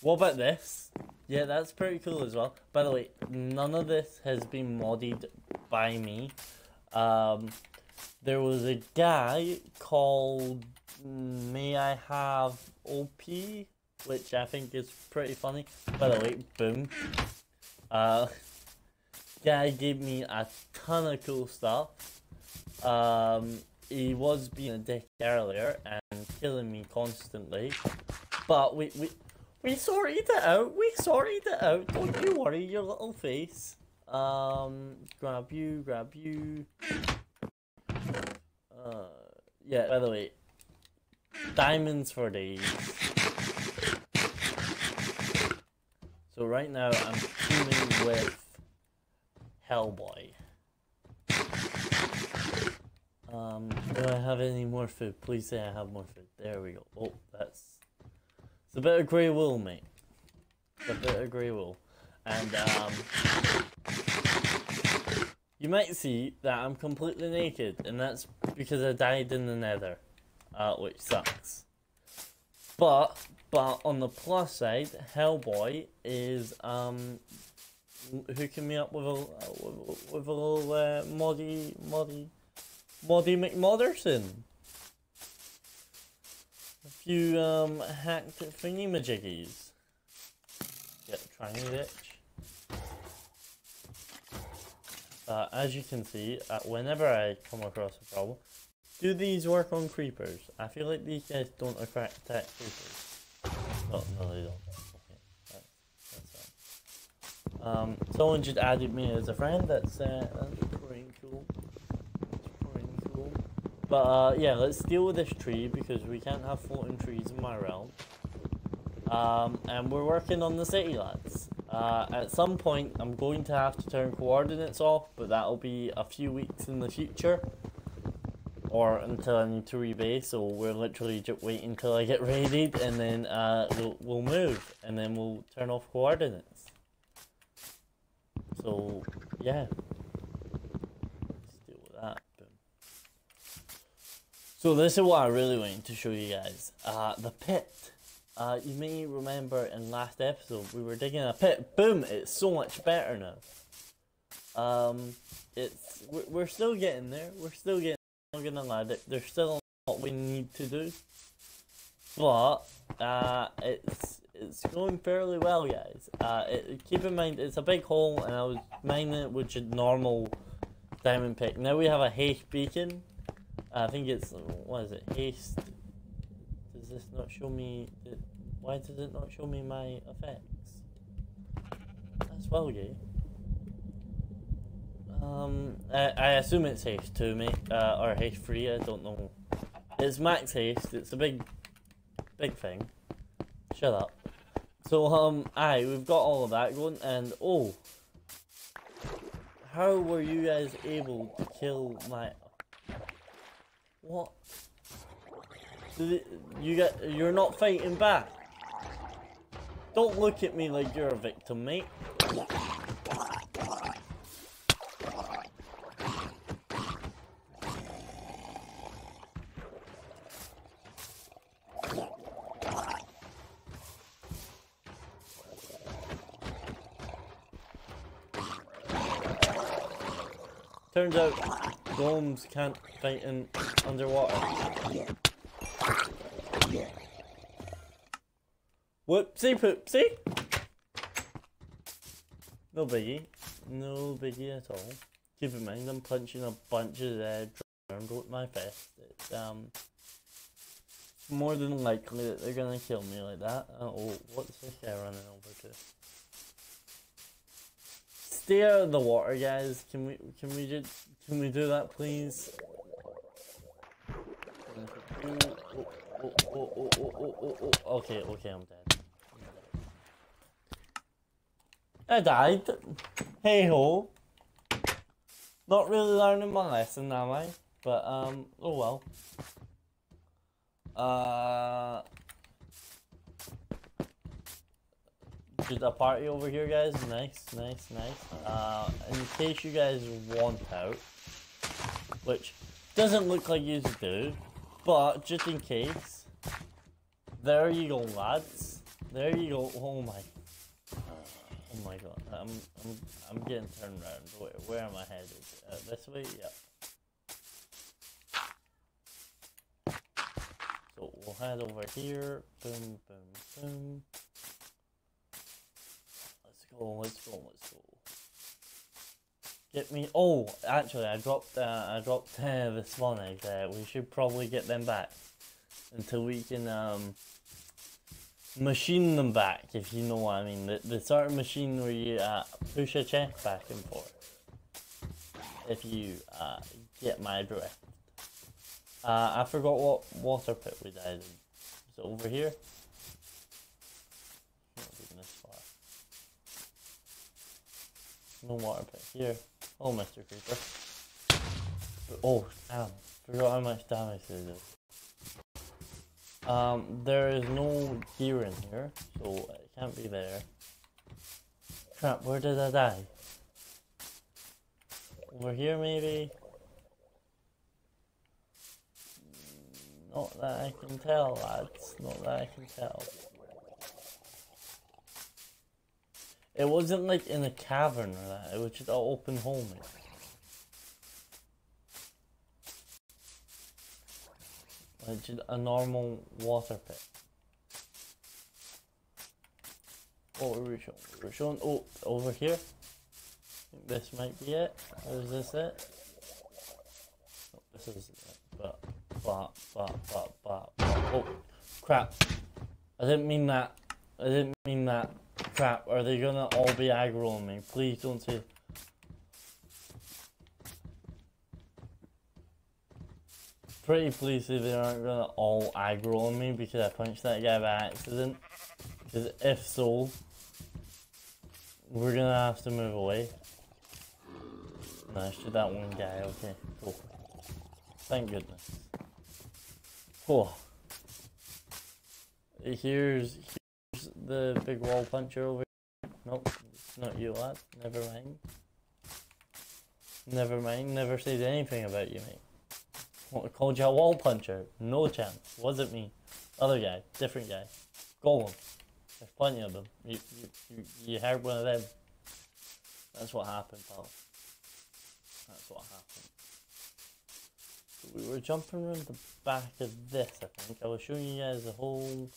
What about this? Yeah, that's pretty cool as well. By the way, none of this has been modded by me. Um, there was a guy called May I Have OP, which I think is pretty funny. By the way, boom. Uh, guy gave me a ton of cool stuff. Um, he was being a dick earlier and killing me constantly, but we we we sorted it out. We sorted it out. Don't you worry, your little face. Um, grab you, grab you. Uh, yeah. By the way, diamonds for days. So right now I'm teaming with Hellboy. Um, do I have any more food? Please say I have more food. There we go. Oh, that's a bit of grey wool, mate. A bit of grey wool, and um, you might see that I'm completely naked, and that's because I died in the Nether, uh, which sucks. But but on the plus side, Hellboy is um hooking me up with a with, with a little uh, moddy moddy moddy McModderson. Few um hacked thingy-majiggies. Get trying ditch. Uh, as you can see, uh, whenever I come across a problem, do these work on creepers? I feel like these guys don't attack creepers. Oh, no, they don't. Okay, that's. Um, someone just added me as a friend. That's, uh, that's pretty cool. But, uh, yeah, let's deal with this tree because we can't have floating trees in my realm. Um, and we're working on the city, lads. Uh, at some point, I'm going to have to turn coordinates off, but that'll be a few weeks in the future or until I need to rebase. So we're literally just waiting until I get raided, and then uh, we'll we'll move, and then we'll turn off coordinates. So yeah, let's deal with that. Boom. So this is what I really wanted to show you guys. Uh, the pit. Uh, you may remember in last episode we were digging a pit. Boom! It's so much better now. Um, it's we're, still getting there. We're still getting not gonna lie, there's still a lot we need to do, but uh, it's it's going fairly well, guys. Uh, it, keep in mind it's a big hole, and I was mining it with a normal diamond pick. Now we have a haste beacon. I think it's what is it? Haste. Does this not show me? The, Why does it not show me my effects? That's well gay. Um, I, I assume it's haste 2, mate, uh, or haste 3, I don't know. It's max haste, it's a big, big thing. Shut up. So, um, aye, we've got all of that going, and, oh, how were you guys able to kill my, what? It, you get, you're not fighting back. Don't look at me like you're a victim, mate. Turns out golems can't fight in underwater. Whoopsie poopsie! No biggie. No biggie at all. Keep in mind I'm punching a bunch of uh, around with my fist. It's um more than likely that they're gonna kill me like that. Uh oh, what's this guy running over to? Stay out of the water, guys. Can we can we just can we do that, please? Okay, okay, I'm dead. I died. Hey ho. Not really learning my lesson, am I? But um, oh well. Uh. Just a party over here, guys. Nice, nice, nice. Uh, in case you guys want out, which doesn't look like you do, but just in case, there you go, lads. There you go. Oh my. Oh my god. I'm I'm I'm getting turned around. Where, where am I headed? Uh, this way? Yep. So we'll head over here. Boom, boom, boom. Let's go, let's go, let's go. Get me. Oh, actually, I dropped. Uh, I dropped uh, the spawn eggs. Uh, we should probably get them back until we can um, machine them back, if you know what I mean. The, the sort of machine where you uh, push a chest back and forth. If you uh, get my drift. Uh, I forgot what water pit we died in. Is it over here? No water pit here. Oh, Mr. Creeper. Oh, damn. Forgot how much damage they did. Um, there is no gear in here, so it can't be there. Crap, where did I die? Over here, maybe? Not that I can tell, lads. Not that I can tell. It wasn't like in a cavern or that, it was just an open hole, mate. Like just a normal water pit. Oh, what were we showing? We are showing, oh, over here. This might be it. Or is this it? No, this is it. But, but, but, but, but, but, oh, crap. I didn't mean that. I didn't mean that. Crap, are they gonna all be aggro on me? Please don't say pretty pleased if they aren't gonna all aggro on me because I punched that guy by accident. Because if so, we're gonna have to move away. No, shoot that one guy. Okay, cool. Thank goodness. Cool. Here's the big wall puncher over here. Nope, it's not you, lad. Never mind. Never mind. Never said anything about you, mate. Called you a wall puncher. No chance. Wasn't me. Other guy. Different guy. Golem. There's plenty of them. You, you, you, you heard one of them. That's what happened, pal. That's what happened. we were jumping around the back of this, I think. I was showing you guys the hole.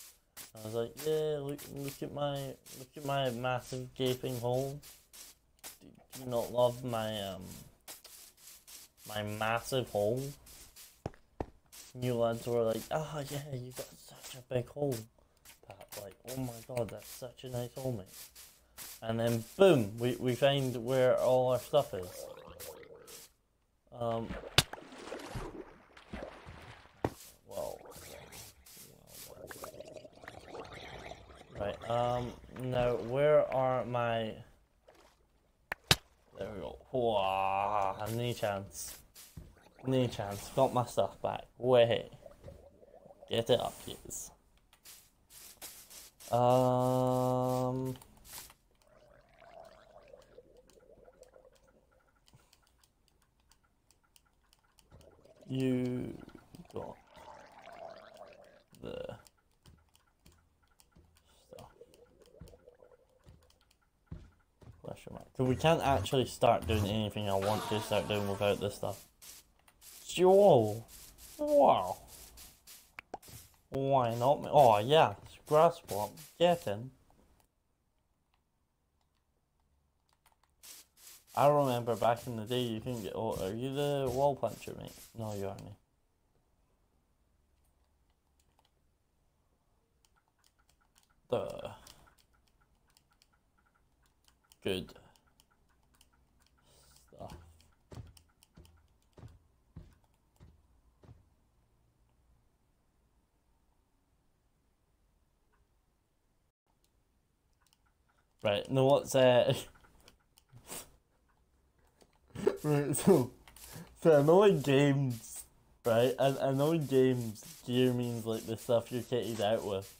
I was like, yeah, look, look at my, look at my massive gaping hole. Do, do you not love my, um, my massive hole? new lads were like, ah, oh, yeah, you got such a big hole. Pat, like, oh my god, that's such a nice hole, mate. And then, boom, we, we find where all our stuff is. Um, well, right, um, now, where are my, there we go, Whoa, any chance. No chance. Got my stuff back. Wait. Get it up, please. Um. You got the Question mark. So we can't actually start doing anything I want to start doing without this stuff. Joel. Wow. Why not? Oh, yeah. it's Grass swamp. Get in. I remember back in the day you can get. Oh, are you the wall puncher, mate? No, you aren't. The. Good. stuff. Right, no, what's uh Right, so so I know in games, right? I, I know in games gear means like the stuff you're kitted out with.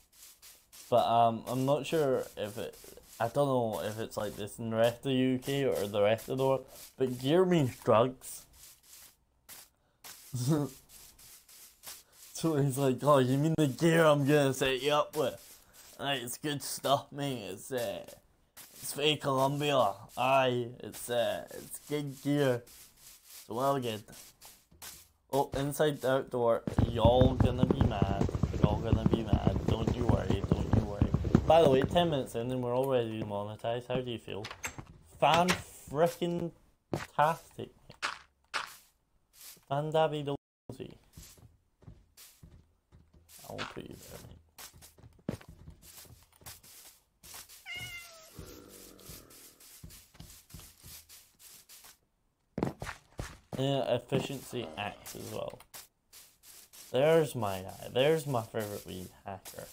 But um I'm not sure if it I don't know if it's like this in the rest of the UK or the rest of the world, but gear means drugs. so he's like, oh, you mean the gear I'm gonna set you up with? Aye, it's good stuff, mate. It's uh, it's fake Colombia. Aye, it's uh, it's good gear. It's well good. Oh, inside the outdoor, y'all gonna be mad. Y'all gonna be mad. Don't you worry. Don't you worry. By the way, ten minutes in and we're already monetized. How do you feel? Fan freaking tastic. Fan dabby dozy. I won't put you there, mate. Yeah, efficiency X as well. There's my guy. There's my favorite lead hacker.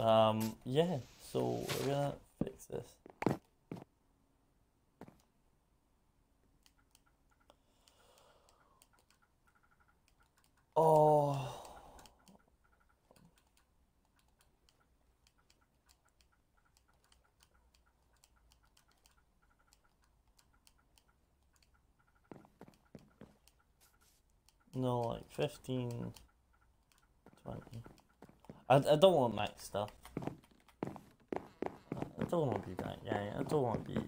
Um, yeah, so we're gonna fix this. Oh. No, like 15, 20. I, I don't want max stuff. I don't want to be that guy. I don't want to be.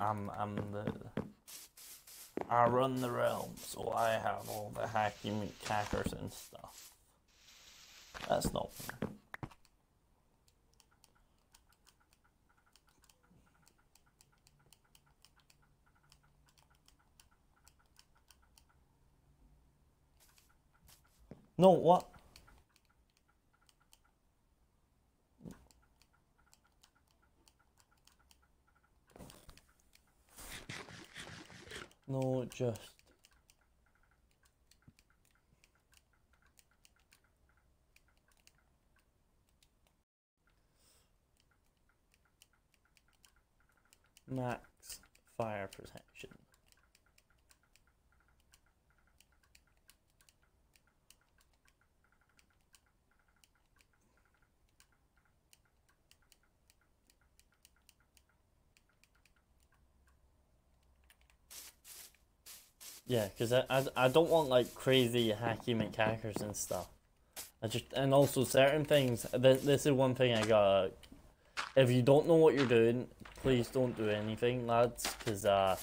I'm I'm the. I run the realm, so I have all the hacky hackers and stuff. That's not fair. No, what? No, just. Max fire protection. Yeah, because I, I, I don't want like crazy hacky McHackers and stuff. I just and also certain things. This, this is one thing I got. If you don't know what you're doing, please don't do anything, lads, because uh,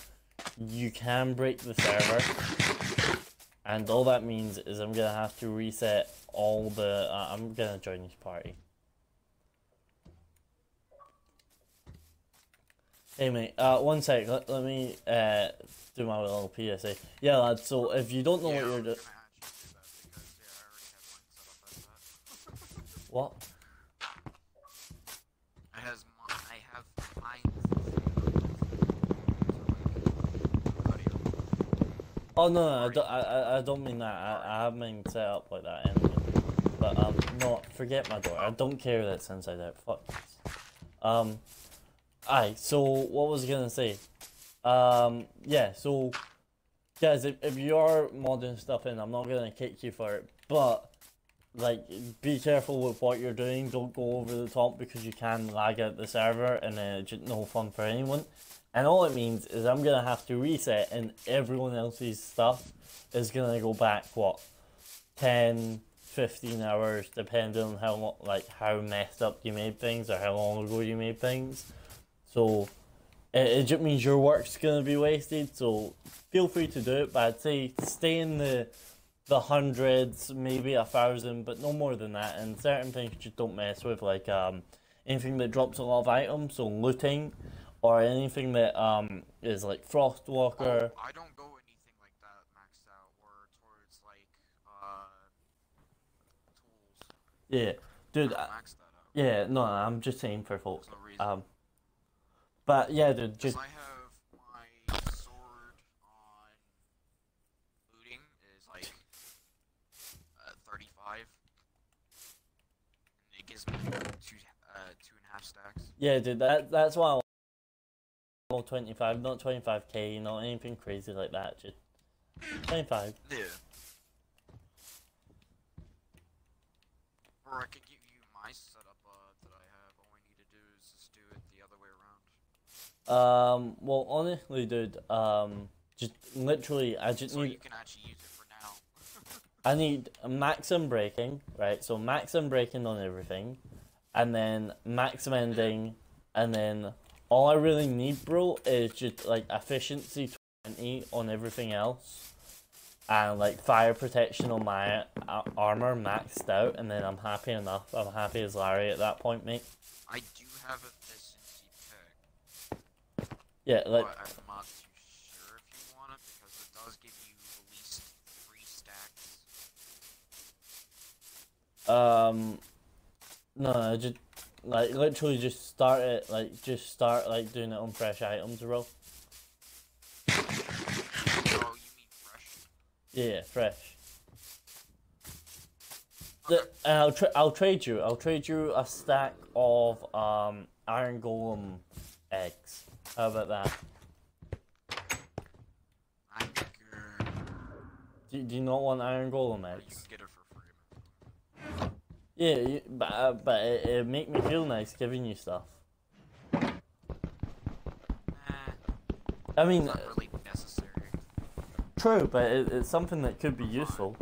you can break the server, and all that means is I'm gonna have to reset all the. Uh, I'm gonna join this party. Hey mate, uh, one sec. Let, let me uh do my little PSA. Yeah, lad. So if you don't know Yeah, what you're doing, gonna actually do that because, yeah, I have mine set up as that. what? I has I have mine. Oh no, no I, don't, I, I- I don't mean that. I, I have mine set up like that anyway. But um, no, forget my door. I don't care that it's inside out. Fuck. Um, aye. So what was I gonna say? Um, yeah. So guys, if, if you are modding stuff in, I'm not gonna kick you for it. But like, be careful with what you're doing. Don't go over the top because you can lag out the server, and just no fun for anyone. And all it means is I'm gonna have to reset, and everyone else's stuff is gonna go back what 10, 15 hours, depending on how like how messed up you made things or how long ago you made things. So it, it just means your work's gonna be wasted. So feel free to do it, but I'd say stay in the the hundreds, maybe a thousand, but no more than that. And certain things just don't mess with, like um anything that drops a lot of items, so looting, or anything that um is like Frostwalker. Oh, I don't go anything like that maxed out or towards like uh tools. Yeah, dude. I I- don't max that out. Yeah, no, I'm just saying for folks. No. Um, but yeah, dude, just I have my sword on looting is like uh, 35. And it gives me two, uh, two and a half stacks. yeah, dude. That that's why I'm all 25, not 25k, not anything crazy like that. Just 25. Yeah. Or I could give you my setup uh, that I have. All I need to do is just do it the other way around. Um, well, honestly, dude, um, Just literally, I just So need you can actually use it for now. I need a maximum breaking, right? So maximum breaking on everything, and then maximum mending, and then all I really need, bro, is just like efficiency twenty on everything else, and like fire protection on my uh, armor maxed out, and then I'm happy enough. I'm happy as Larry at that point, mate. I do have pick, Yeah, like but I'm not too sure if you want it because it does give you at least three stacks. Um, no, just like literally just start it, like just start like doing it on fresh items, bro. Oh, you mean fresh? Yeah, fresh. Okay. The, and I'll tra- I'll trade you. I'll trade you a stack of um iron golem eggs. How about that? I'm. Do, do you not want iron golem eggs? can get it for free. Yeah, you, but uh, but it, it make me feel nice giving you stuff. I mean, it's not really necessary. true, but it, it's something that could be useful.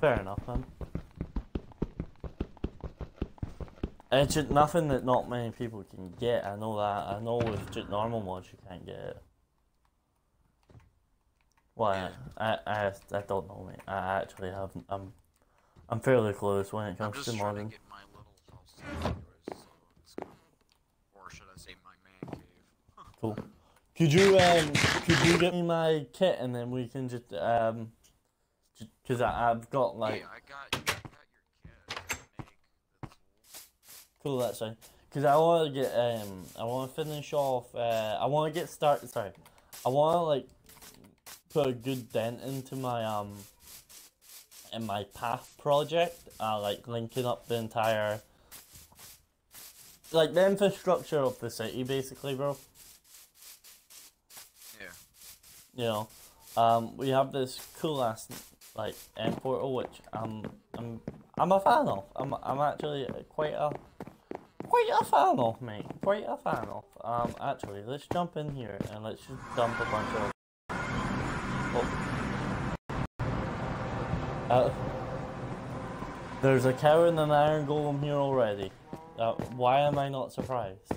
Fair enough, man. It's just nothing that not many people can get. I know that. I know with just normal mods you can't get it. Why? I, I, I don't know, mate. I actually haven't. I'm, I'm fairly close when it I'm comes just to trying to modding. get my little house anyways, so it's kind of, or should I say my man cave? Cool. Could you um could you get me my kit and then we can just um, because I've got like yeah, I got, I got your kit to make the tool. Cool that's fine. Because I want to get um I want to finish off uh I want to get started. Sorry, I want to like put a good dent into my um in my path project. Uh, like linking up the entire like the infrastructure of the city, basically, bro. Yeah. you know, um, we have this cool ass like end portal, which I'm I'm I'm a fan of. I'm I'm actually quite a quite a fan of, mate. Quite a fan of. Um, actually, let's jump in here and let's just dump a bunch of. Oh. Uh, there's a cow and an iron golem here already. Uh, why am I not surprised?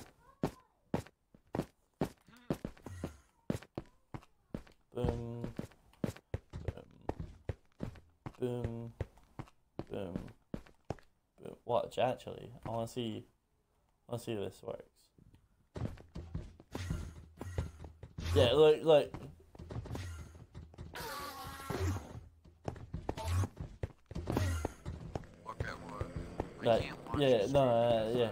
Boom. Boom. Boom. Boom. Boom. Watch, actually. I wanna see Wanna see if this works. Yeah, look look. Look at what. I Like, yeah, no, uh, yeah.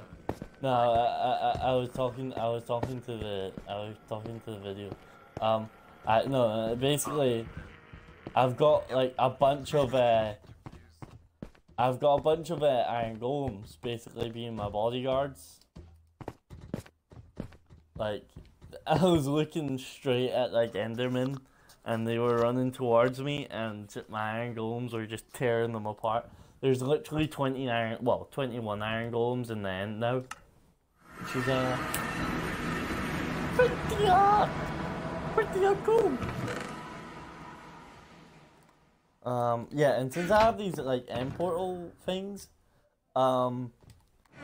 No, I, I, I, I was talking, I was talking to the, I was talking to the video. Um, I no, uh, basically, I've got like a bunch of, uh, I've got a bunch of uh, iron golems basically being my bodyguards. Like, I was looking straight at like Enderman, and they were running towards me, and my iron golems were just tearing them apart. There's literally 20 iron, well, 21 iron golems in the end now. Which is, uh, pretty, uh, pretty cool. Um, yeah, and since I have these, like, end portal things, um,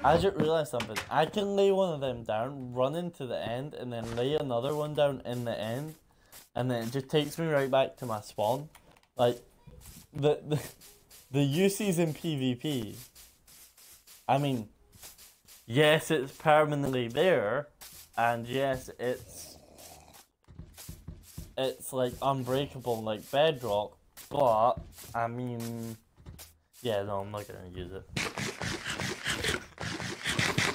I just realized something. I can lay one of them down, run into the end, and then lay another one down in the end, and then it just takes me right back to my spawn. Like, the, the, the uses in PvP, I mean, yes, it's permanently there, and yes, it's it's like unbreakable like bedrock, but I mean, yeah, no, I'm not gonna use it.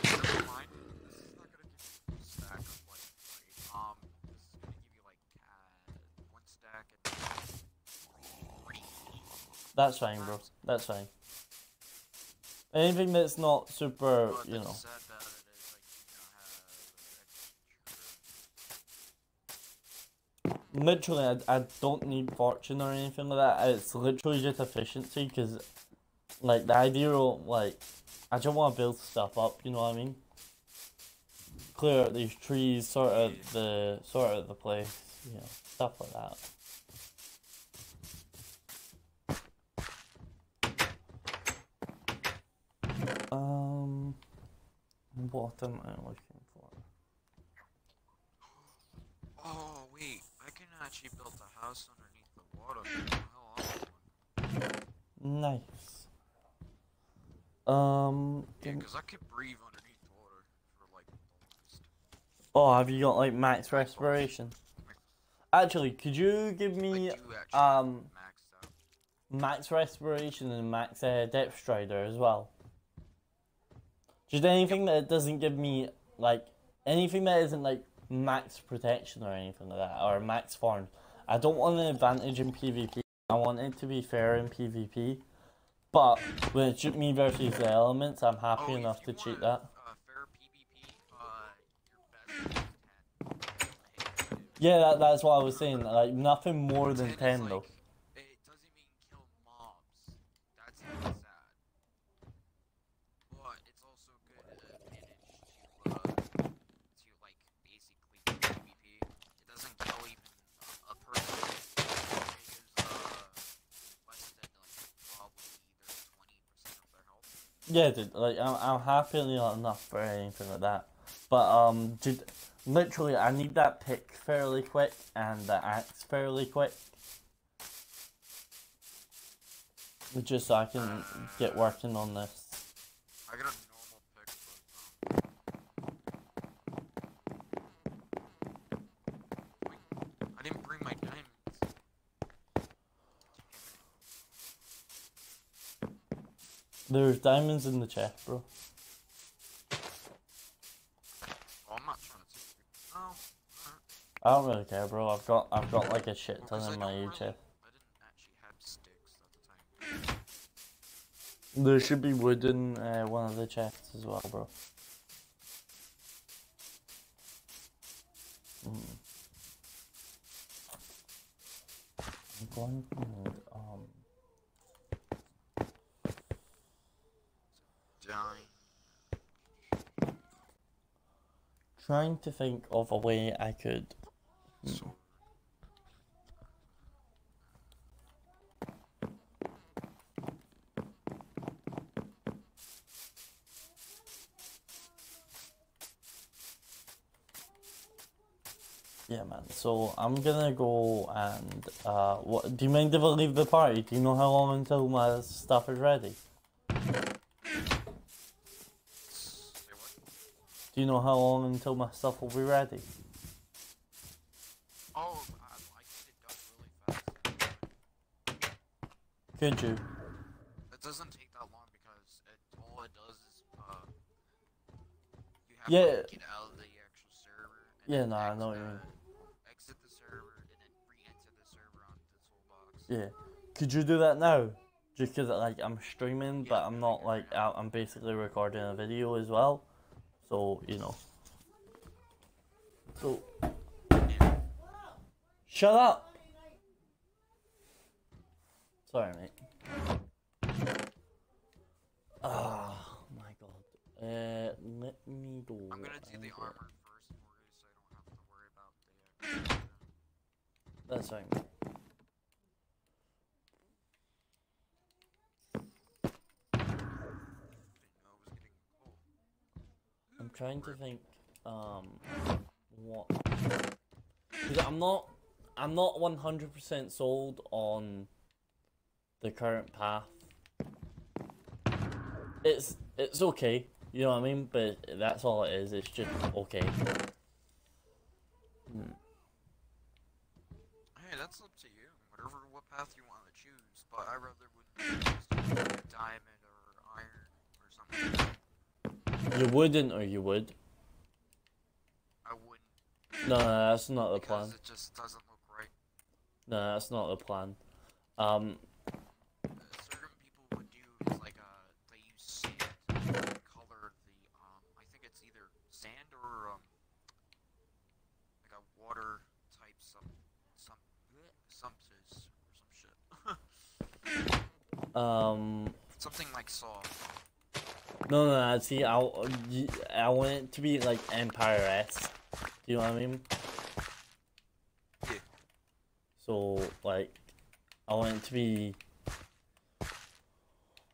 Never mind. This is not gonna give you a stack of like right. Um, this is gonna give you like uh, one stack and three. That's fine, bro. That's fine. Anything that's not super, you know. sad about it is like you don't have extra. Literally, I, I don't need fortune or anything like that. It's literally just efficiency because, like, the idea of, like, I just want to build stuff up, you know what I mean? Clear out these trees, sort out the, sort out the place, you know. stuff like that. What am I looking for? Oh wait, I can actually build a house underneath the water. Nice. Um, Yeah, because I could breathe underneath the water for like oh, have you got like max respiration? Actually, could you give me um max respiration and max uh, depth strider as well? Just anything that doesn't give me like anything that isn't like max protection or anything like that, or max farm. I don't want an advantage in PvP. I want it to be fair in PvP. But when it's me versus the elements, I'm happy Oh, enough to cheat that. Uh, fair PvP, uh, your best Yeah, that, that's what I was saying. Like nothing more than 10 is ten though. like- It doesn't even kill mobs. That's even sad. But it's also good advantage to, uh, to like basically PvP. It doesn't kill even a, a person. It is, uh, less than like probably either 20% of their health. Yeah, dude. Like I'm, I'm happily not enough for anything like that. But um, dude, literally, I need that pick fairly quick and the axe fairly quick. Just so I can get working on this. I got a normal pick, but um, wait, I didn't bring my diamonds. There's diamonds in the chest, bro. Well, I'm not trying to. No, alright. I don't really care, bro. I've got I've got like a shit Well, ton I in my really- chest. I didn't actually have sticks at the time. There should be wood in uh, one of the chests as well, bro. Hmm. I'm going to need, um, Dying. Trying to think of a way I could. So, Yeah, man. So I'm gonna go and uh, what? Do you mind if I leave the party? Do you know how long until my stuff is ready? say what? Do you know how long until my stuff will be ready? Oh, I, I get it done really fast. Could you? It doesn't take that long because it, all it does is uh, you have Yeah. to get out of the actual server. And Yeah, no, I know what you mean. Exit the server and then re-enter the server on the toolbox. Yeah. Could you do that now? Just 'cause like I'm streaming, but I'm not like out. I'm basically recording a video as well, so you know. So shut up. Sorry, mate. Ah, my God. Uh, let me go. I'm gonna do the armor first for you so I don't have to worry about the. That's fine. Didn't know it was getting cold. I'm trying to think, um, what? Because I'm not, I'm not 100% sold on the current path. It's, it's okay, you know what I mean? But that's all it is. It's just okay. Hmm. Hey, that's up to you. Whatever, what path you want to choose. But I rather wouldn't choose like a diamond or iron or something. You wouldn't, or you would. I wouldn't No, no, that's not the because plan. it just doesn't look right. No, that's not the plan. Um, Uh, certain people would do is like uh they use sand to color the um I think it's either sand or um like a water type some some substance or some shit. um, Something like saw. No, no, no. See, I want it to be like Empire S. Do you know what I mean? Yeah. So like, I want it to be.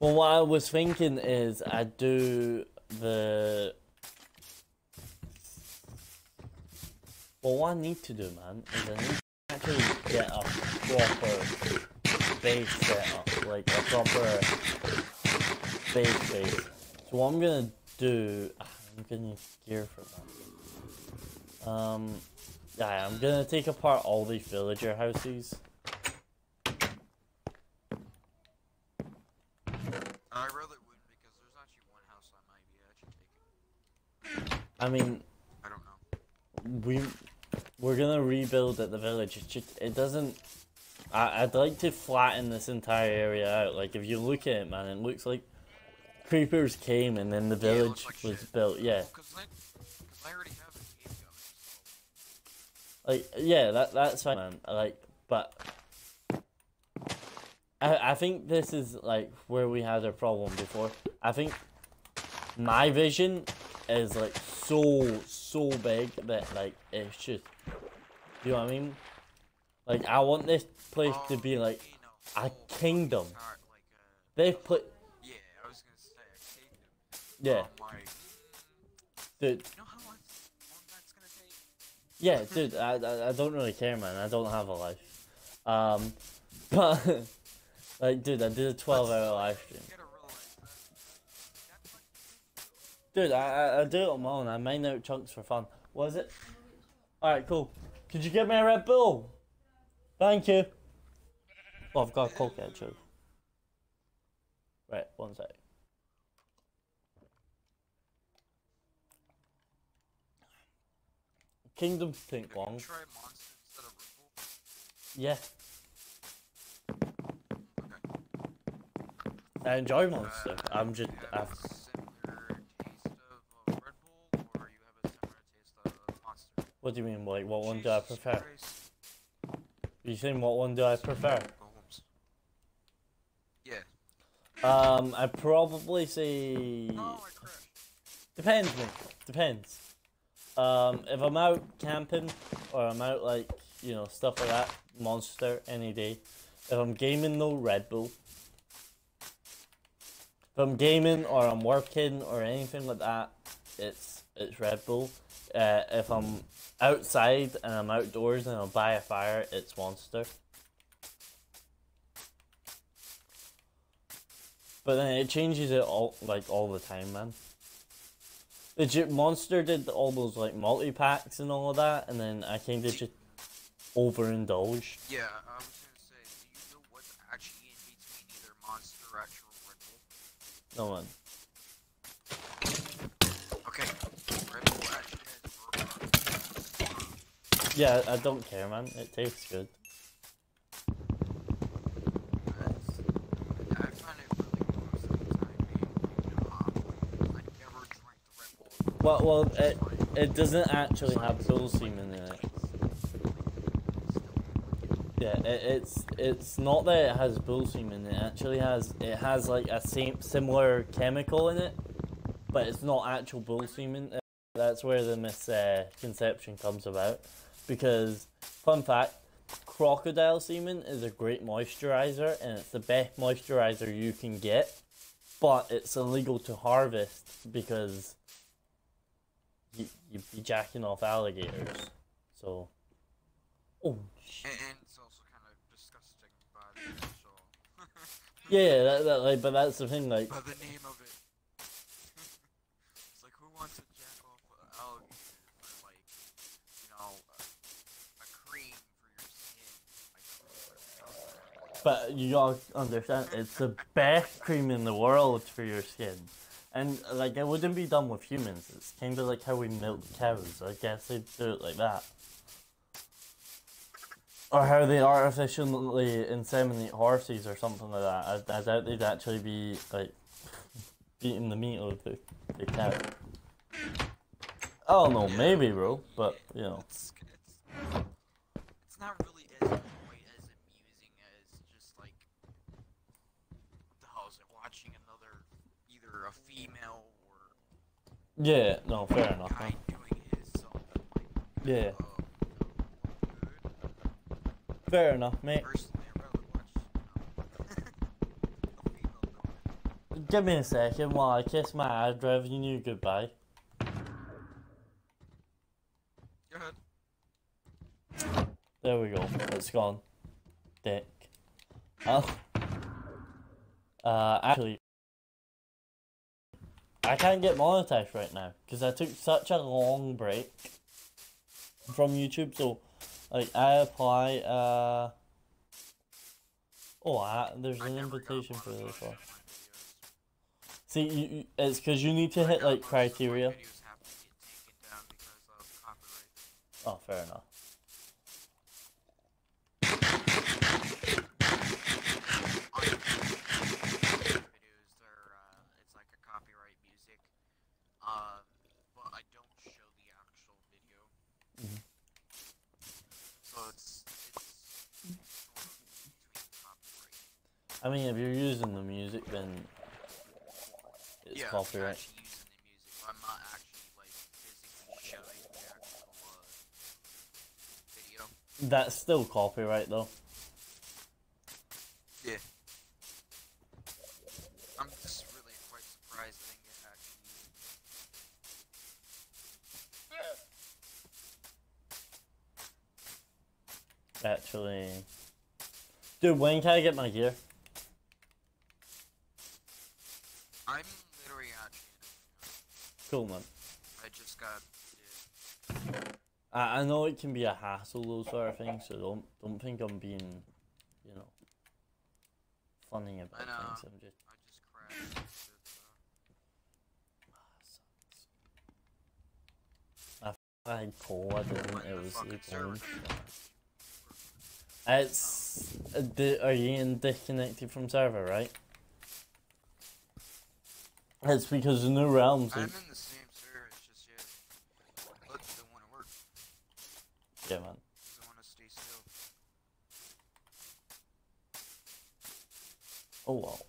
Well, what I was thinking is I do the. Well, what I need to do, man, is I need to actually get a proper base setup, like a proper base base. So what I'm gonna do, ah, I'm gonna gear for that. Um, yeah, I'm gonna take apart all these villager houses. I really wouldn't because there's actually one house I might be actually taking. I mean, I don't know. we we're gonna rebuild at the village. It just it doesn't. I I'd like to flatten this entire area out. Like if you look at it, man, it looks like creepers came and then the village looks like was shit. built. Yeah, I, cause I already have a cave like yeah, that that's fine, man. Like, but I I think this is like where we had a problem before. I think my vision is like so so big that like it's just do you know what I mean? Like I want this place to be oh, like Okay, no. a Oh, kingdom. Alright, like, uh, yeah, like, dude. you know how long that's gonna take? Yeah, dude, I, I, I don't really care, man. I don't have a life. Um, but, like, dude, I did a 12 hour live stream. You gotta realize that. That's like, Dude, I, I, I do it on my own. I mine out chunks for fun. Was it? Alright, cool. Could you get me a Red Bull? Thank you. Oh, I've got a Coke actually. Right, one sec. Kingdom have Long. tried monster instead of Red Yeah, Okay. I enjoy Monster. Uh, I'm just. I've, a similar taste of uh, Red Bull, or you have a similar taste of Monster? what do you mean? Like, what one do I prefer? Christ. You saying what one do I prefer? Yeah. Um, I'd probably say Oh, I depends, mate. Depends. Um, if I'm out camping or I'm out like you know stuff like that, Monster any day. If I'm gaming though, Red Bull. If I'm gaming or I'm working or anything like that, it's it's Red Bull. Uh, if I'm outside and I'm outdoors and I'll buy a fire, it's Monster. But then it changes it all like all the time, man. Legit Monster did all those like multi packs and all of that, and then I kind of just overindulged. Yeah, I was gonna say, do you know what's actually in between either Monster or actual Red No man. Okay, Red actually has Yeah, I don't care, man. It tastes good. I find it really gross every time being, um, I never drink the Red Bull. Well, well, it it doesn't actually have bull semen in it. Yeah, it, it's it's not that it has bull semen. It actually has it has like a same similar chemical in it, but it's not actual bull semen. Uh, That's where the misconception comes about. Because fun fact, crocodile semen is a great moisturizer, and it's the best moisturizer you can get. But it's illegal to harvest because you you'd be jacking off alligators. So, oh sh- And, it's also kind of disgusting by the initial. yeah, that, that like, but that's the thing. Like, by the name of it. it's like, who wants to jack off an alligator for, like, you know, a, a cream for your skin? Like, but you gotta understand, it's the best cream in the world for your skin. And like, it wouldn't be done with humans. It's kind of like how we milk cows. I guess they'd do it like that. Or how they artificially inseminate horses or something like that. I, I doubt they'd actually be like eating the meat of the, the cow. I don't know, maybe, bro, but you know. it's not really as quite as amusing as just like what the hell is it watching another either a female or Yeah, no, fair enough. guy Man. doing his something like Yeah. Fair enough, mate. Personally, I'd rather watch a female do it. Give me a second while I kiss my ad driving you goodbye. Go. There we go. It's gone. Dick. Oh. Uh, actually, I can't get monetized right now because I took such a long break from YouTube. So, like, I apply. Uh. Oh, I, there's an invitation for this one. on my videos. See, you, you, it's because you need to hit like most of my criteria. videos have to get taken down because of copyright. Oh, fair enough. On videos, they're uh, it's like a copyright music, uh, but I don't show the actual video. Mhm. So it's it's sort of between copyright. I mean, if you're using the music, then it's yeah, copyright. Actually using the music, I'm not actually like physically showing the actual uh, video. That's still copyright, though. Yeah. I'm just really quite surprised I didn't get actually. Actually, dude, when can I get my gear? I'm literally actually in it. Cool, man. I just got. Yeah. I, I know it can be a hassle, those sort of things, so don't don't think I'm being, you know, funny about things. I'm just. I just crashed. It's, I had coal. I didn't. It was fucking sleep server on. doesn't work. It's. uh, Are you getting disconnected from server, right? It's because the new realms. I'm in the same server. It's just yeah. Look, don't want to work. Yeah, man. Doesn't want to stay still. Oh well.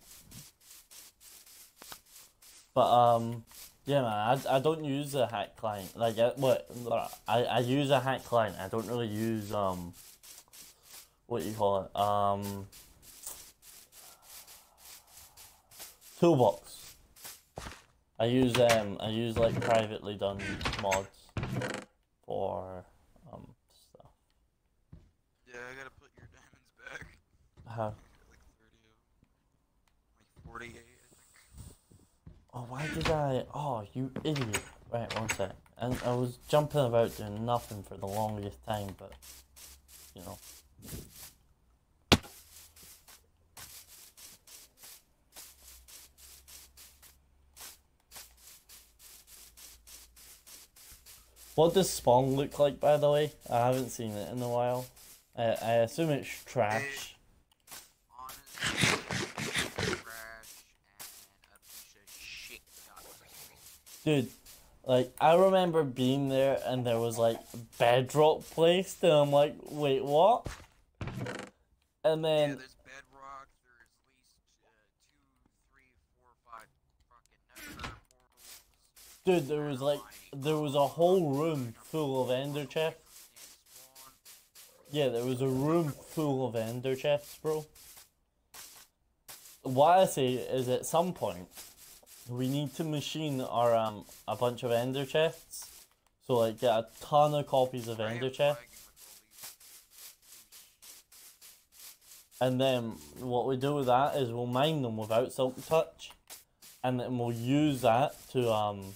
But um, yeah, man. I, I don't use a hack client. Like, I, what? I I use a hack client. I don't really use um. What do you call it? Um. Toolbox. I use um. I use like privately done mods for um stuff. Yeah, I gotta put your diamonds back. How? Like 30. Like 48, I think. Oh, why did I? Oh, you idiot! Right, one sec. And I was jumping about doing nothing for the longest time, but you know. What does Spawn look like, by the way? I haven't seen it in a while. I, I assume it's trash. Honestly, trash and a piece of shit. God. Dude, like I remember being there and there was like bedrock placed and I'm like, wait, what? And Yeah, then there's bedrock. There's at least uh, two, three, four, five fucking nether portals. Dude, there was like there was a whole room full of ender chests. Yeah, there was a room full of ender chests, bro. What I say is at some point we need to machine our um a bunch of ender chests. So like get a ton of copies of ender chests. And then what we do with that is we'll mine them without silk touch, and then we'll use that to um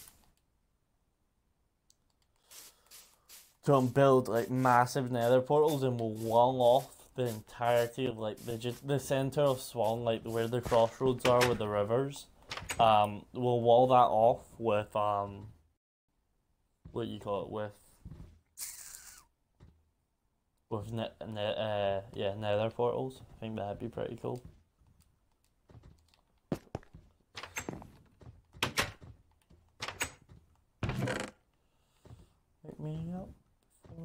um, build like massive nether portals, and wall off the entirety of like the the center of Spawn, like where the crossroads are with the rivers. Um, we'll wall that off with um what you call it with with net, uh yeah nether portals. I think that'd be pretty cool. Me up I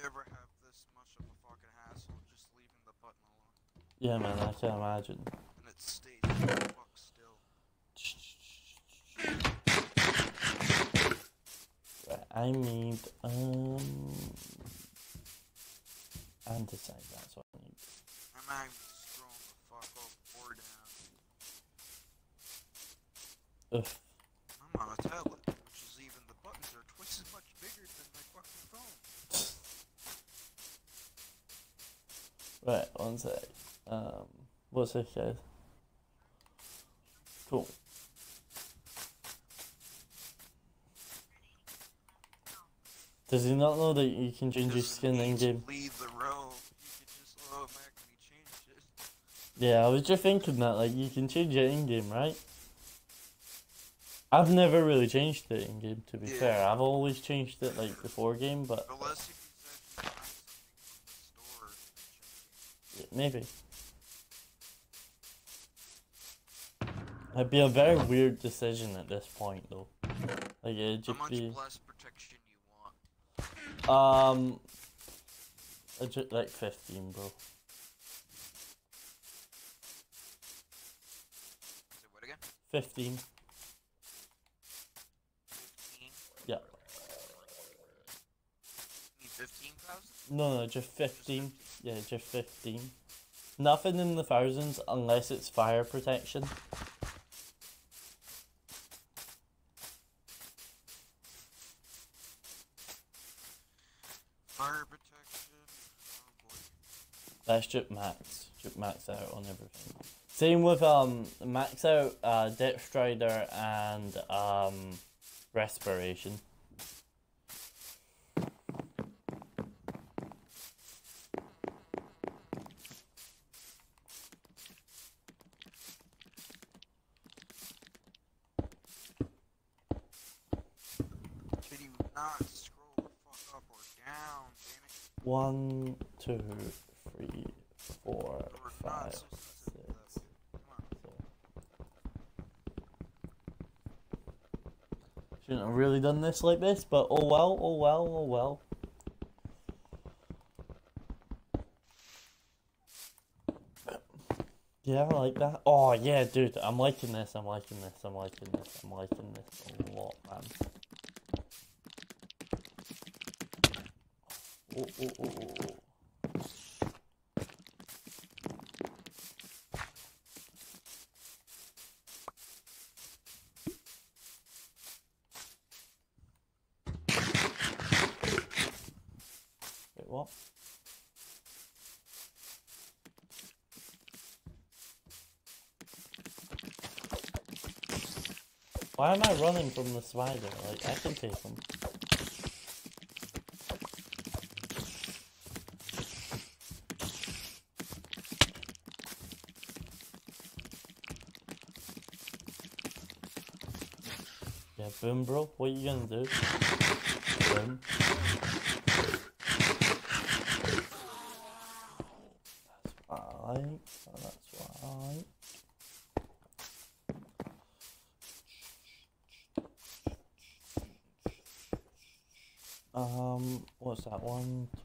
never have this much of a fucking hassle just leaving the button alone. Yeah, man, I can't imagine. And it stays fuck still. I need um andesite. That's what I need. I'm actually scrolling the fuck up or down. Ugh. I'm on a tablet, which is even the buttons are twice as much bigger than my fucking phone. Right, one sec. Um, what's this guys? Cool. Does he not know that you can change your skin in game? Leave the can just change it. Yeah, I was just thinking that, like, you can change it in game, right? I've never really changed it in game, to be fair. I've always changed it, like, before game, but Unless you said you find something from the store and change it. yeah, maybe. It'd be a very weird decision at this point, though. Like, it'd How just much be. protection you want? Um, like 15, bro. Say what again? 15. 15? Yeah. You need 15,000? No, no, just 15. Yeah, just 15. Nothing in the thousands unless it's fire protection. Fire protection? Oh boy. That's just max. Just max out on everything. Same with um max out uh Depth Strider and um respiration. Can you not scroll the fuck up or down, damn it? One, two, three, four, five, six. Shouldn't have really done this like this, but oh well, oh well, oh well. Yeah, I like that. Oh yeah, dude, I'm liking this. I'm liking this. I'm liking this. I'm liking this a lot, man. Oh, oh, oh, oh, oh. Wait, what? Why am I running from the spider? Like, I can take him. Yeah, boom, bro. What you gonna do? Boom. That's what I like. That's what I like. Um, what's that?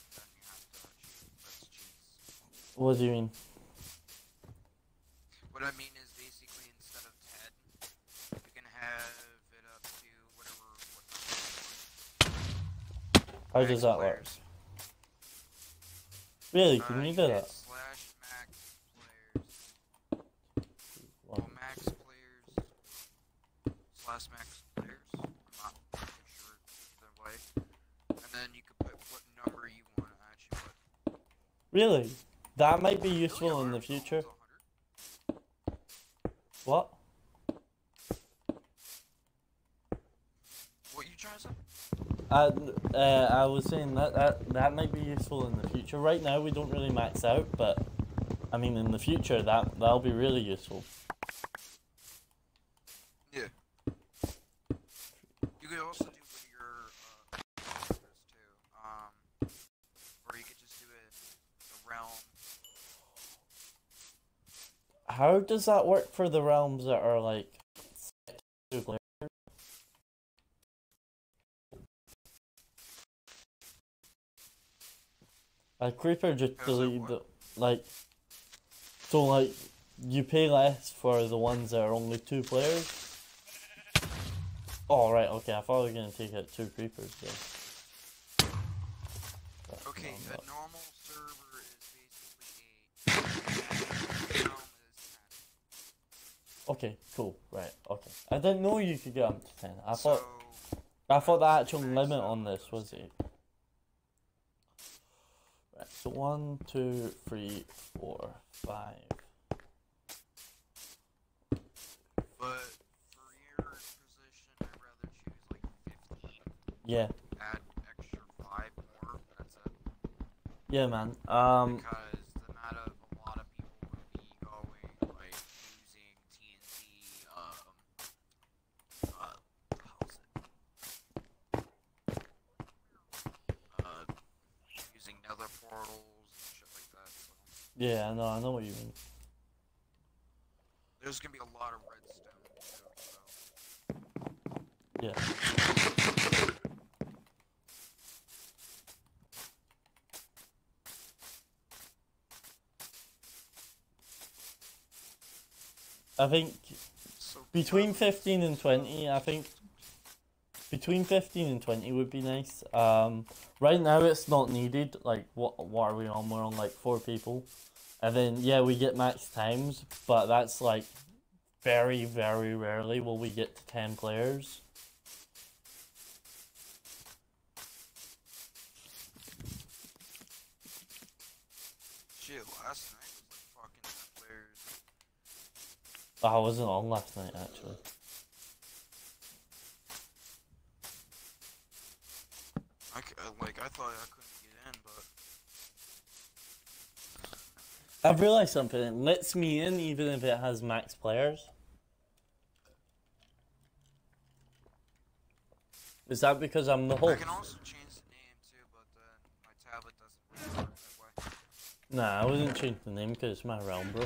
but then you have to cheat. That's cheats. What do you mean? What I mean is basically instead of 10, you can have it up to whatever. What How does that work? Really? Uh, Can you you do that? Slash max players. One. Well, max players. Slash max players. I'm not too sure way. And then you can put what number you want to actually put. Really? That might be useful in the future. What? What you trying to say? Uh, uh, I was saying that, that that might be useful in the future. Right now, we don't really max out, but I mean, in the future, that that'll be really useful. Yeah. You could also do with your uh, too. Um, or you could just do it the realm. How does that work for the realms that are like two players? A creeper just How's that delete the like so like you pay less for the ones that are only two players. Oh right, okay, I thought we were gonna take out two creepers there. But Okay, a not- normal server is basically a realm is Okay, cool, right, okay. I didn't know you could get up to ten. I 10. thought I thought the actual limit on this was eight. Right, so one, two, three, four, five. But for your position, I'd rather choose like 15. Yeah, Add extra 5 more. That's it. yeah, man. Um, because the amount of a lot of people would be going like using TNT. Um, uh, how's it? Uh, using nether portals and shit like that. So yeah, I know, I know what you mean. there's gonna be a lot of redstone too. So Yeah. I think between 15 and 20, I think between 15 and 20 would be nice. Um, right now it's not needed. Like, what what are we on? We're on like four people, and then yeah, we get max times, but that's like very very rarely will we get to 10 players. shit. Last night was like fucking 10 players. I wasn't on last night actually. I uh, like I thought I couldn't get in, but I've realized something. It lets me in even if it has max players. Is that because I'm the I host? can also change the name too. But then my tablet doesn't really work that way. Nah, I wouldn't change the name because it's my realm, bro.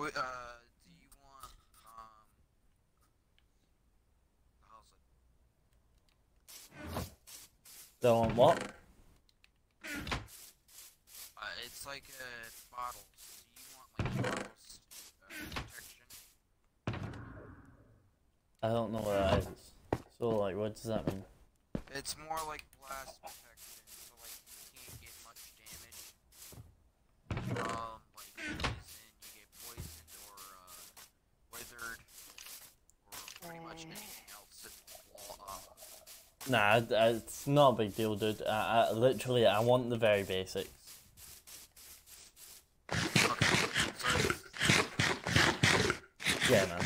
Wait, uh, do you want, um, how's it? don't want what? Uh, it's like uh, bottles. Do you want like bottles uh, protection? I don't know what that is. So, like, what does that mean? It's more like blast protection, so like you can't get much damage. Um, like poison, you get poisoned or uh, withered, or pretty much anything else that will uh, Nah, it's not a big deal, dude. I, I literally, I want the very basics. Yeah, man.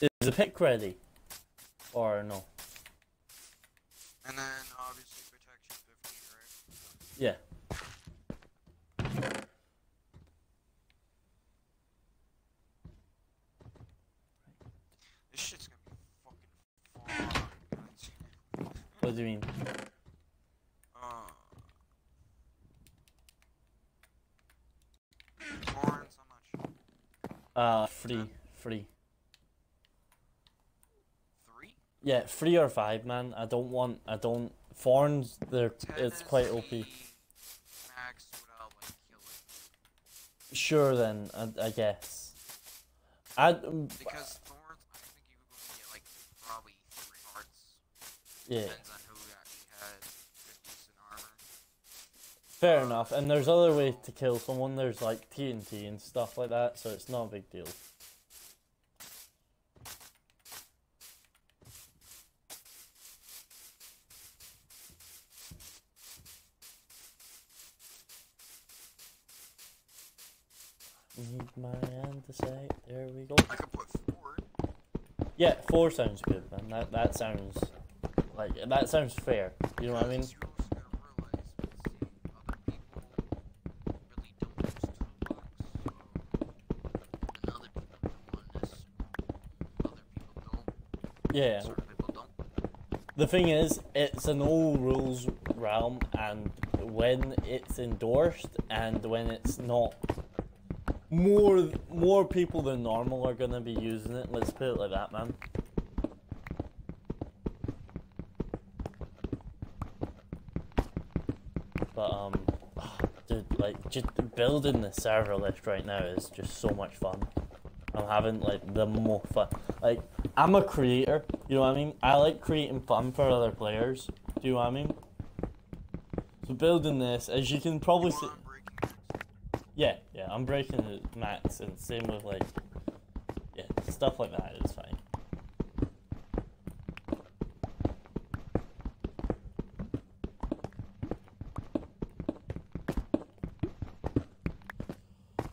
Is the pick ready? Or no? and then obviously protection 15, right? Yeah. This shit's gonna be fucking fun. What do you mean? Uh, Torrents, how much? Uh, free. Free. Three? Yeah, three or five, man. I don't want. I don't. Thorns, they're. Ten It's quite OP. Max like. Sure, then. I, I guess. I. um, Because thorns, I think you would only get like probably three hearts. Yeah. Depends on who actually has good decent armor. Fair enough. And there's other ways to kill someone. There's like TNT and stuff like that, so it's not a big deal. Need my andesite. There we go. I could put four. Yeah, four sounds good, man. That that sounds Like that sounds fair. You know what I mean? Yeah. The thing is, it's an all rules realm, and when it's endorsed and when it's not, more more people than normal are gonna be using it. Let's put it like that, man. But um, dude, like just building the server list right now is just so much fun. I'm having like the more fun. Like I'm a creator, you know what I mean? I like creating fun for other players. Do you know what I mean? So building this, as you can probably see, Come on, breaking news. yeah, yeah, I'm breaking the mats, and same with like, yeah, stuff like that is fine.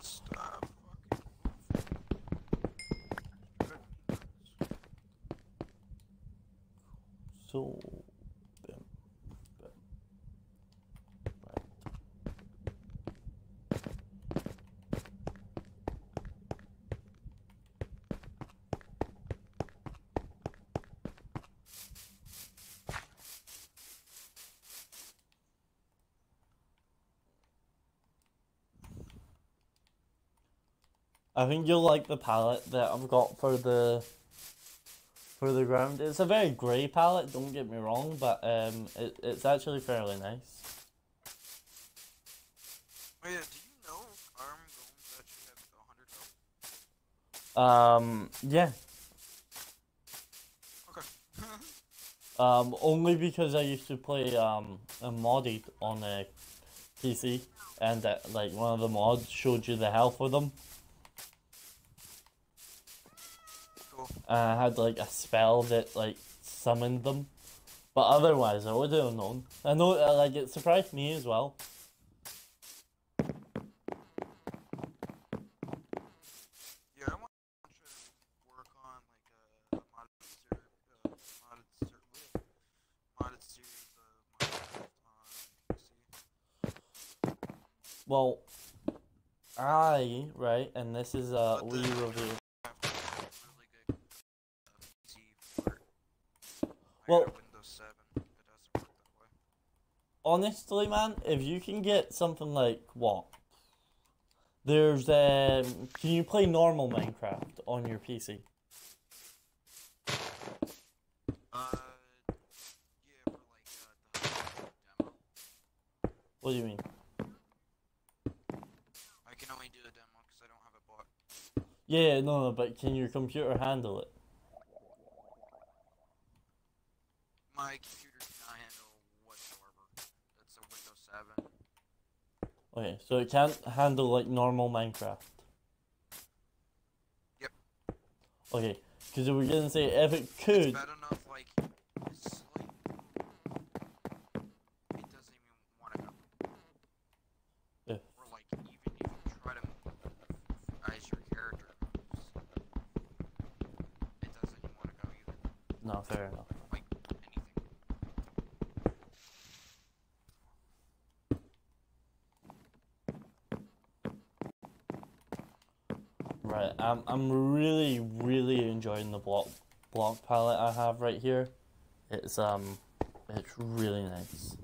Stop fucking moving. So, bim, bim. Right. I think you'll like the palette that I've got for the for the ground. It's a very grey palette, don't get me wrong, but um, it, it's actually fairly nice. Oh yeah, do you know Iron Golems actually have hundred health? Um, yeah. Okay. Um, only because I used to play um a modded on a PC, and that like one of the mods showed you the health of them. cool. And I had like a spell that like summoned them, but otherwise I would have known. I know uh, like it surprised me as well. Yeah, I want to work on like a, a modded ser- uh, modded ser- modded series of Minecraft on PC. Well, I right, and this is a But wee review. have to have a really good uh, PC for it. I Well- Windows 7. It doesn't work that way. honestly, man, if you can get something like what? There's um, can you play normal Minecraft on your PC? Uh, yeah, like uh. What do you mean? I can only do the demo because I don't have it bought. Yeah, no, no, but can your computer handle it? My computer cannot handle whatsoever. It's a Windows 7. Okay, so it can't handle like normal Minecraft. Yep. Okay, because we gonna say if it could, It's bad enough, like, it's like, it doesn't even want to go. Yeah. Or, like, even if you try to move as your character moves, it doesn't even want to go either. no, fair enough. Like, anything. Right, I'm really really enjoying the block block palette I have right here. It's um, it's really nice.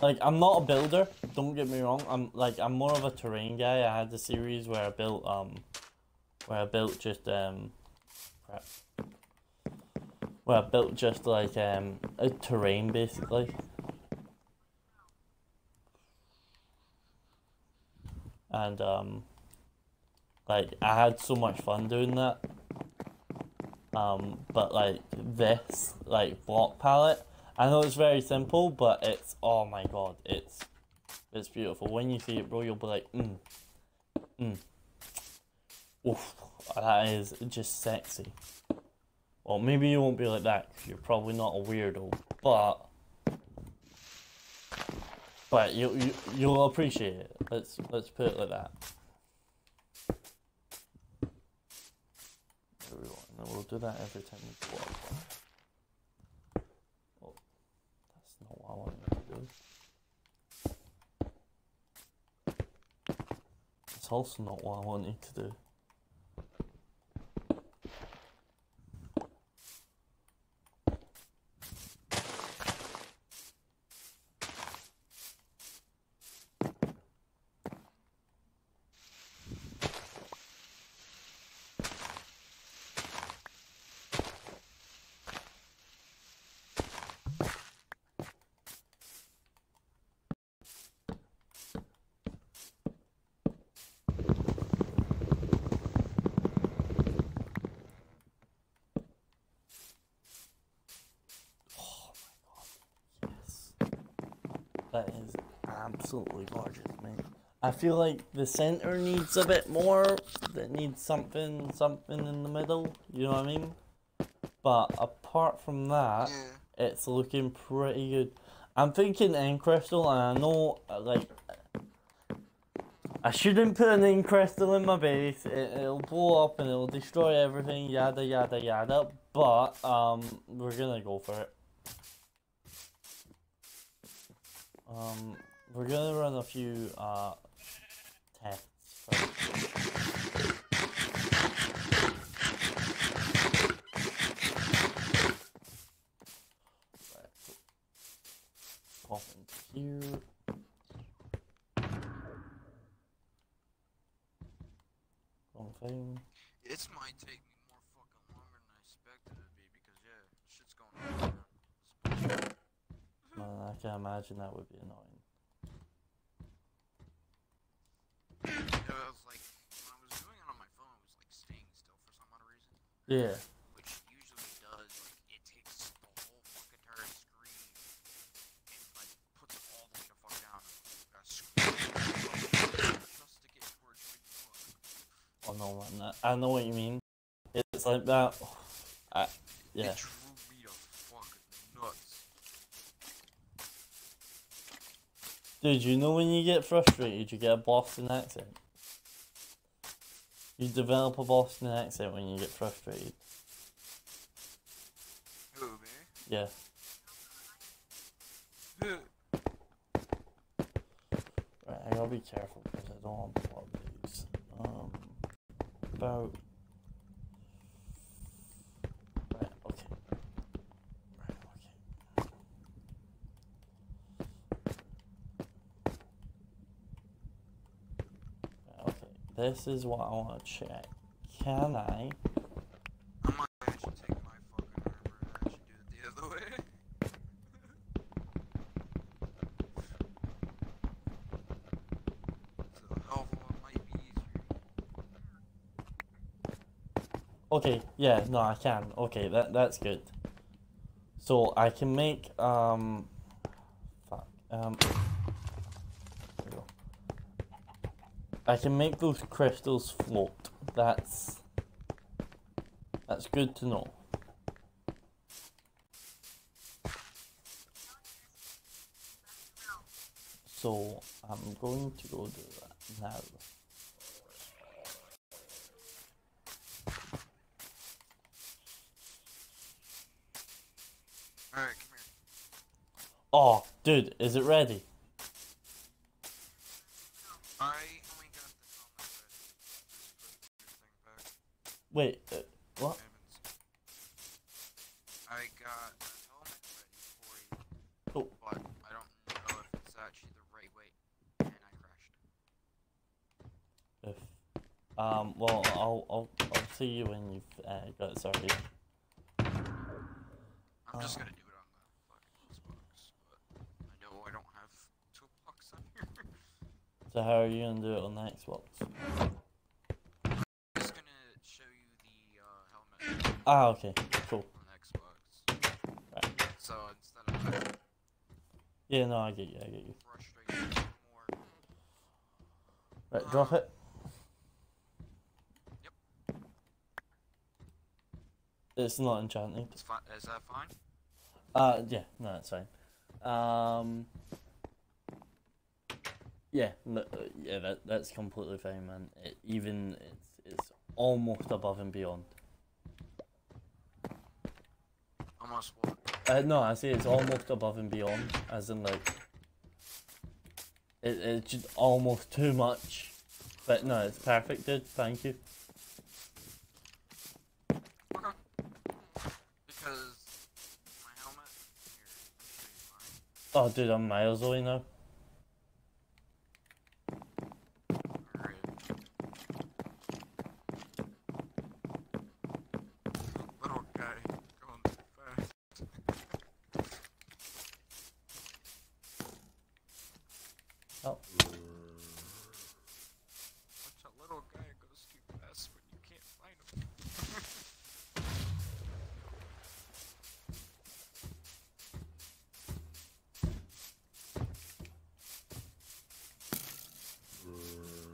Like I'm not a builder, don't get me wrong. I'm like I'm more of a terrain guy. I had the series where I built um, where I built just um, crap. Where I built just like um a terrain basically. And um, like I had so much fun doing that. Um, but like this, like block palette, I know it's very simple, but it's oh my god, it's it's beautiful. When you see it, bro, you'll be like, mm, mm, oof, that is just sexy. Well, maybe you won't be like that 'cause you're probably not a weirdo, but but you, you you'll appreciate it. Let's let's put it like that. Everyone, and we'll do that every time we go up. Oh, that's not what I wanted to do. It's also not what I wanted to do. Absolutely gorgeous, mate. I feel like the center needs a bit more. That needs something, something in the middle. You know what I mean? But apart from that, Yeah. it's looking pretty good. I'm thinking end crystal, and I know, uh, like, I shouldn't put an end crystal in my base. It, it'll blow up and it'll destroy everything. Yada yada yada. But um, we're gonna go for it. Um, we're gonna run a few uh tests first. Right, so pop into here. Wrong thing. This might take me more fucking longer than I expected it to be because yeah, shit's going on. Man, I can imagine that would be annoying. Yeah, like when I was doing it on my phone, it was like staying still for some odd reason, Yeah. which usually does. Like it takes the whole fucking entire screen and like puts it all the way the fuck down. And, screen just to get towards where you. Oh no, man. I know what you mean. It's like that. I, yeah. It drove me to fucking nuts. Dude, you know when you get frustrated, you get a Boston accent. You develop a Boston accent when you get frustrated. Who, me? Yeah. Right, I gotta be careful because I don't want to blow these. Um, about. Right, okay. Right, okay. Right, okay, this is what I want to check. Can I? I might actually take my fucking armor and actually do it the other way. so might be easier. Okay, yeah, no, I can. Okay, that that's good. So I can make um, fuck um. there we go. I can make those crystals float. That's that's good to know. So I'm going to go do that now. Alright, come here. Oh, dude, is it ready? I only got the helmet ready. Just put your thing back. Wait, uh, what? Evans. I got the helmet ready for you. Cool. But I don't know if it's actually the right way. And I crashed. If um, well, I'll I'll I'll see you when you've uh, got it sorted. I'm just Uh. gonna do it on the fucking Xbox, but I know I don't have toolbox on here. So how are you gonna do it on the Xbox? I'm just gonna show you the uh, helmet Ah, okay, cool. on Xbox. Right. So instead of Yeah, no, I get you, I get you. Right, drop it. Yep. It's not enchanted. It's is that fine? Uh, yeah, no, that's fine. Um, yeah, no, uh, yeah, that that's completely fine, man. It, even it's it's almost above and beyond. Almost? Uh, no, I say it's almost above and beyond, as in like it, it's just almost too much. But no, it's perfect, dude. Thank you. Okay. Because my helmet. Here, let me show you mine. Oh, dude, I'm miles away now. Alright. Little guy going too fast. Oh, Watch that little guy goes too fast when you can't find him.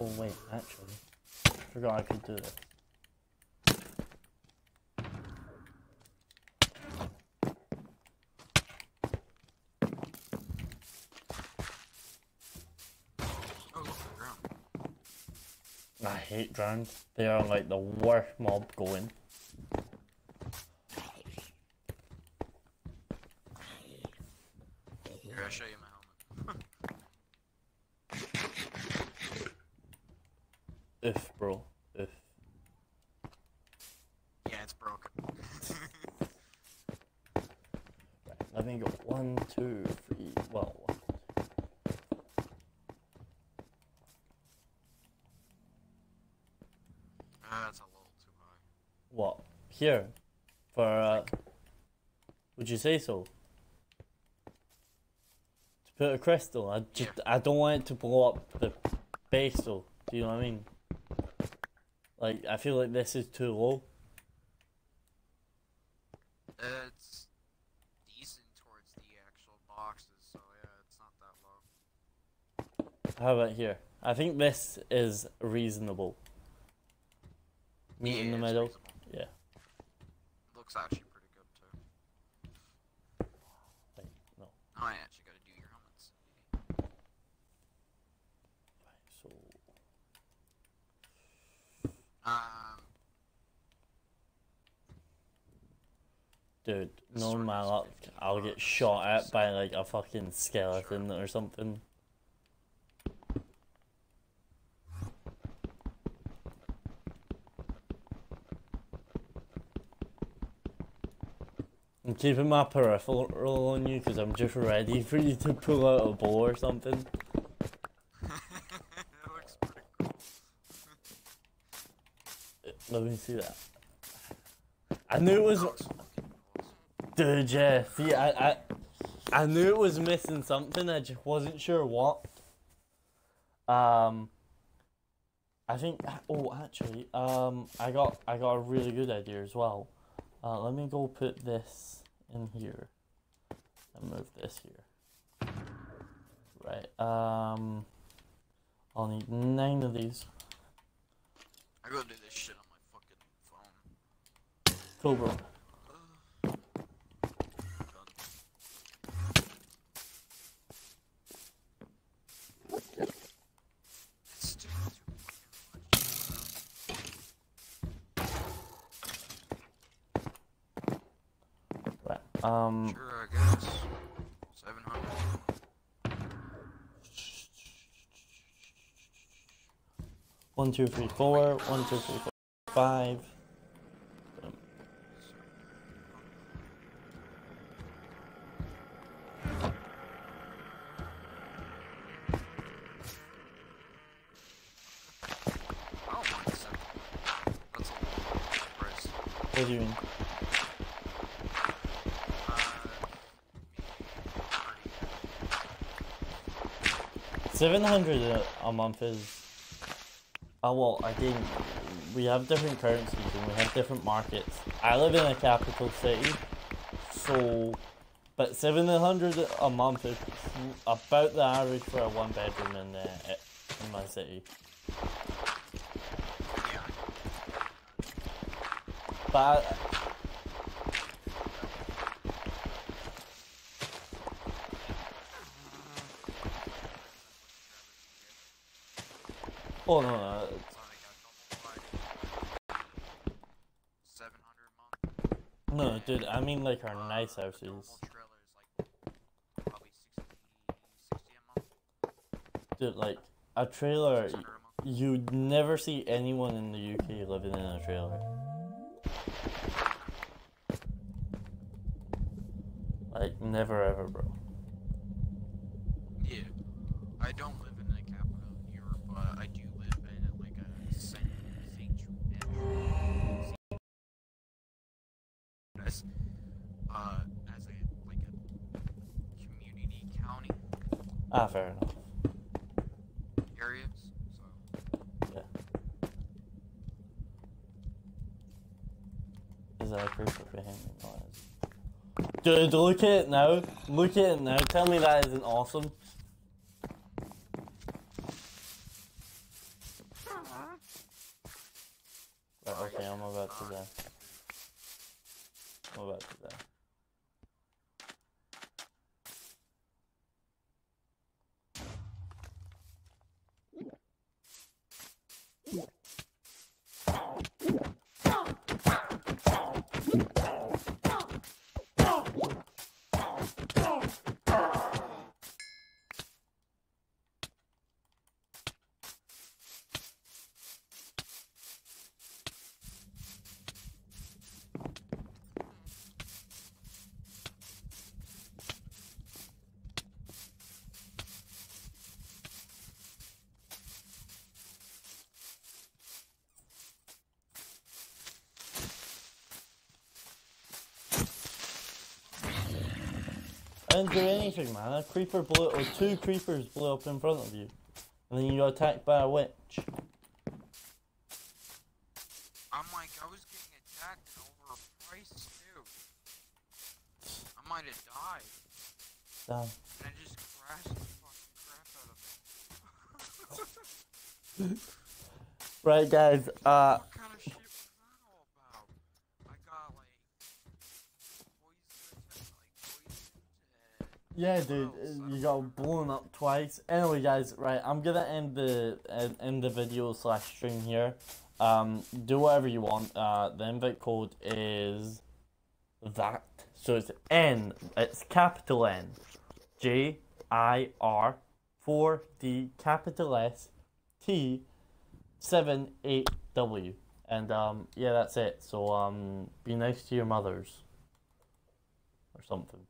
oh wait, actually, forgot I could do this. Oh, look, the ground. I hate drones. They are like the worst mob going. Here, I'll show you my helmet. Oof, bro. Oof. Yeah, it's broken. Right, let me go. One, two, three. Well, one. Ah, That's a little too high. what? Here, for uh, would you say so? To put a crystal, I just I don't want it to blow up the base though. Do you know what I mean? Like I feel like this is too low. It's decent towards the actual boxes, so yeah, it's not that low. How about here? I think this is reasonable. Meet in the middle. reasonable. Looks actually pretty good too. Wait, no. Oh, I actually gotta do your helmets. So Um, dude, sword my luck, 50 I'll get shot at by like a fucking skeleton or something. I'm keeping my peripheral on you because I'm just ready for you to pull out a bow or something. it looks pretty cool. Let me see that. I knew it was, dude. Yeah, see, I, I, I knew it was missing something. I just wasn't sure what. Um, I think. Oh, actually, um, I got, I got a really good idea as well. Uh, let me go put this in here, and move this here. Right. Um, I'll need nine of these. I gotta do this shit on my fucking phone. Cool, bro. Done. It's too, too fucking much. Right. Um. Sure, I guess. 700. One, two, three, four. One, two, three, four, five. 700 a month is... Oh, well, think we have different currencies and we have different markets. I live in a capital city, so... But 700 a month is about the average for a one bedroom in, the, in my city. But... oh no, no, it's- So I got double wide. 700 a month. No, dude, I mean like our nice houses. normal trailer is like probably 60, 60 a month. Dude, like a trailer, 600 a month. you'd never see anyone in the UK living in a trailer. Like never ever, bro. Yeah. I don't live in the capital of Europe, but I do live in like a Saint Saint as uh as a like a community county Ah, fair enough. areas. So Yeah. Is that a creeper behind me? No, it isn't. Look at it now. Look at it now. Tell me that isn't awesome. Right, okay, I'm about to die. I'm about to die. Didn't do anything, man. A creeper blew, or two creepers blew up in front of you, and then you got attacked by a witch. I'm like I was getting attacked and overpriced too. I might have died. Damn. And I just crashed the fucking crap out of it. Right, guys. Uh, what kind of shit was that all about? I got like poison, like poisoned. and Yeah, dude, you got blown up twice. Anyway, guys, right, I'm gonna end the end the video slash stream here. Um, do whatever you want. Uh, the invite code is that. So it's N. It's capital N, J I R, four D capital S, T, seven eight W. And um, yeah, that's it. So um, be nice to your mothers, or something.